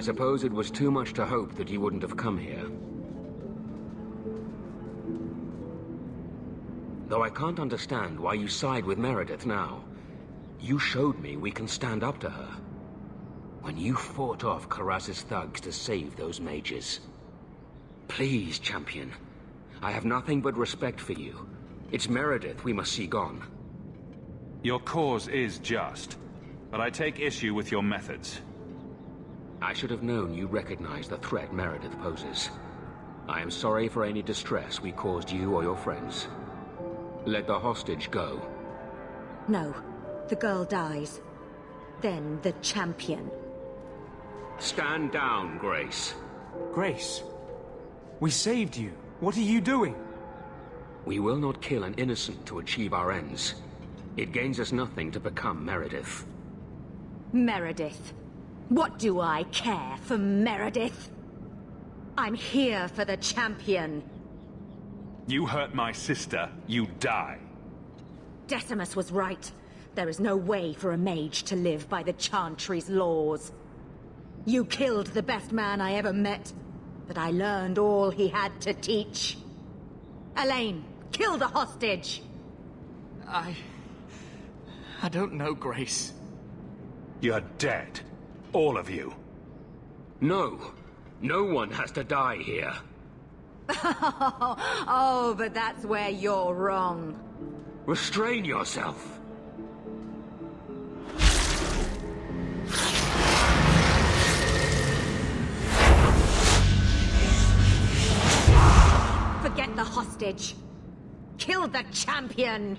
I suppose it was too much to hope that you wouldn't have come here. Though I can't understand why you side with Meredith now. You showed me we can stand up to her. When you fought off Karras's thugs to save those mages. Please, champion. I have nothing but respect for you. It's Meredith we must see gone. Your cause is just, but I take issue with your methods. I should have known you recognize the threat Meredith poses. I am sorry for any distress we caused you or your friends. Let the hostage go. No. The girl dies. Then the champion. Stand down, Grace. Grace, we saved you. What are you doing? We will not kill an innocent to achieve our ends. It gains us nothing to become Meredith. Meredith. What do I care for Meredith? I'm here for the champion. You hurt my sister, you die. Decimus was right. There is no way for a mage to live by the Chantry's laws. You killed the best man I ever met, but I learned all he had to teach. Elaine, kill the hostage! I... I don't know, Grace. You're dead. All of you. No. No one has to die here. oh, but that's where you're wrong. Restrain yourself. Forget the hostage. Kill the champion!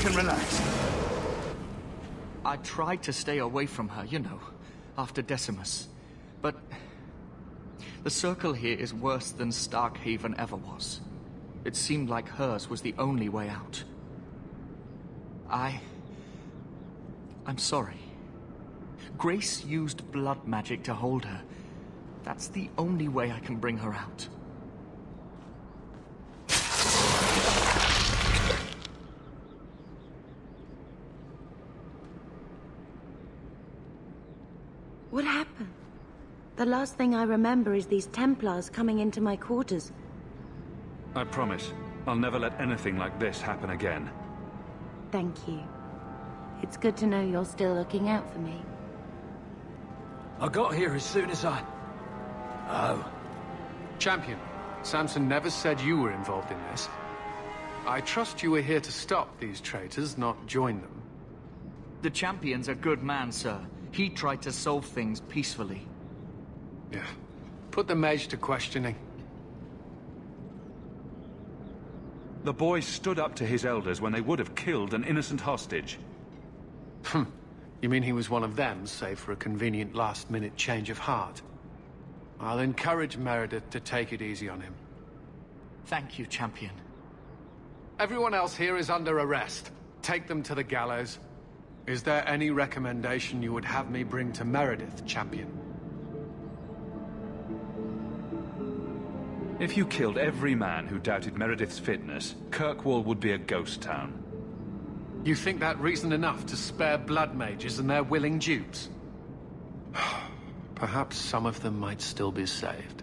can relax. I tried to stay away from her, you know, after Decimus. But the circle here is worse than Starkhaven ever was. It seemed like hers was the only way out. I... I'm sorry. Grace used blood magic to hold her. That's the only way I can bring her out. What happened? The last thing I remember is these Templars coming into my quarters. I promise, I'll never let anything like this happen again. Thank you. It's good to know you're still looking out for me. I got here as soon as I... Oh. Champion, Samson never said you were involved in this. I trust you were here to stop these traitors, not join them. The champion's a good man, sir. He tried to solve things peacefully. Yeah. Put the mage to questioning. The boy stood up to his elders when they would have killed an innocent hostage. Hmm. You mean he was one of them, save for a convenient last-minute change of heart? I'll encourage Meredith to take it easy on him. Thank you, champion. Everyone else here is under arrest. Take them to the gallows. Is there any recommendation you would have me bring to Meredith, champion? If you killed every man who doubted Meredith's fitness, Kirkwall would be a ghost town. You think that reason enough to spare blood mages and their willing dupes? Perhaps some of them might still be saved.